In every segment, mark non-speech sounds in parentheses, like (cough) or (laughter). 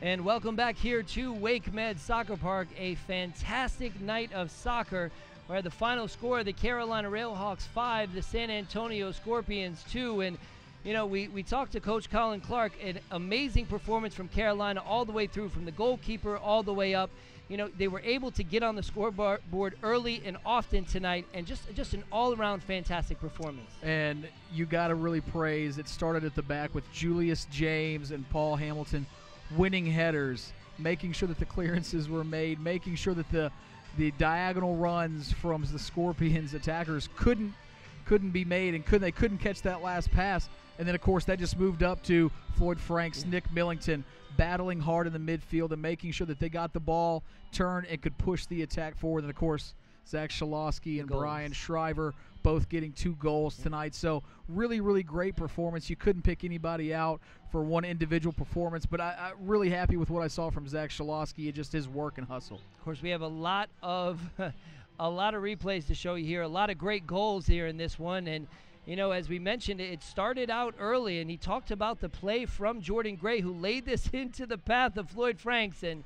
And welcome back here to WakeMed Soccer Park. A fantastic night of soccer where the final score, the Carolina RailHawks 5, the San Antonio Scorpions 2. And, you know, we, we talked to Coach Colin Clarke, an amazing performance from Carolina all the way through, from the goalkeeper all the way up. You know, they were able to get on the scoreboard early and often tonight, and just just an all-around fantastic performance. And you got to really praise. It started at the back with Julius James and Paul Hamilton winning headers, making sure that the clearances were made, making sure that the the diagonal runs from the Scorpions attackers couldn't couldn't be made and couldn't they couldn't catch that last pass. And then of course that just moved up to Floyd Franks, Nick Millington battling hard in the midfield and making sure that they got the ball turned and could push the attack forward. And of course Zack Schilawski and goals. Brian Shriver both getting two goals tonight. So really, really great performance. You couldn't pick anybody out for one individual performance, but I, I really happy with what I saw from Zack Schilawski and just his work and hustle. Of course, we have a lot of (laughs) a lot of replays to show you here. A lot of great goals here in this one, and you know, as we mentioned, it started out early, and he talked about the play from Jordan Graye, who laid this (laughs) into the path of Floyd Franks, and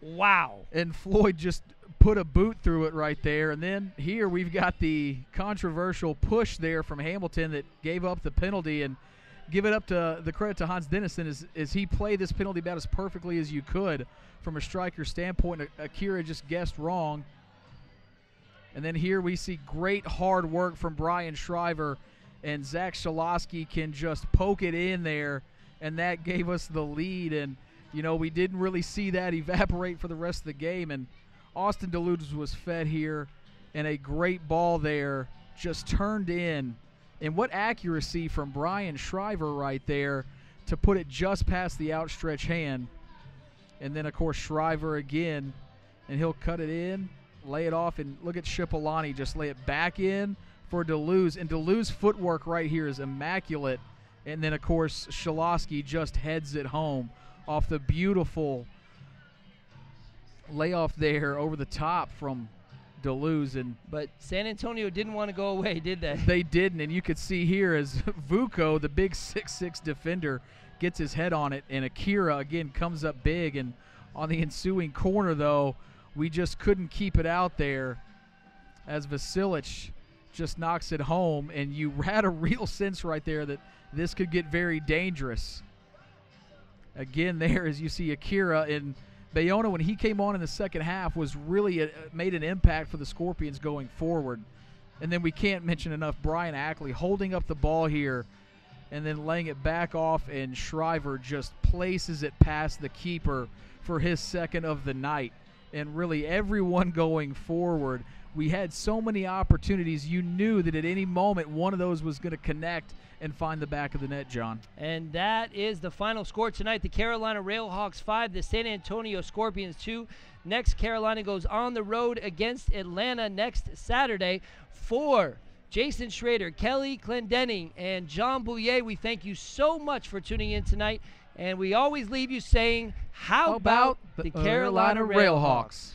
wow. And Floyd just put a boot through it right there. And then here we've got the controversial push there from Hamilton that gave up the penalty and give it up to the credit to Hans Denissen as, as he played this penalty about as perfectly as you could from a striker standpoint. Akira just guessed wrong. And then here we see great hard work from Brian Shriver, and Zack Schilawski can just poke it in there, and that gave us the lead. And, you know, we didn't really see that (laughs) evaporate for the rest of the game. And Austin da Luz was fed here, and a great ball there just turned in. And what accuracy from Brian Shriver right there to put it just past the outstretched hand. And then, of course, Shriver again, and he'll cut it in, lay it off, and look at Shipalane just lay it back in for da Luz. And da Luz's footwork right here is immaculate. And then, of course, Schilawski just heads it home off the beautiful layoff there over the top from da Luz and but San Antonio didn't want to go away, (laughs) did they? They didn't, and you could see here as (laughs) Vuko, the big (laughs) six-six defender, gets his head on it, and Akira again comes up big, and on the ensuing corner though, we just couldn't keep it out there as Vasilic just knocks it home, and you had a real sense right there that this could get very dangerous. Again, there as you see Akira in Bayona, when he came on in the second half, was really a, made an impact for the Scorpions going forward. And then we can't mention enough Brian Ackley holding up the ball here and then laying it back off, and Shriver just places it past the keeper for his second of the night. And really, everyone going forward, we had so many opportunities. You knew that at any moment one of those was going to connect and find the back of the net, John. And that is the final score tonight. The Carolina RailHawks 5, the San Antonio Scorpions 2. Next, Carolina goes on the road against Atlanta next Saturday. For Jason Schrader, Kelly Clendenning, and John Bouye, we thank you so much for tuning in tonight. And we always leave you saying, How, How about the, the Carolina Carolina RailHawks? RailHawks?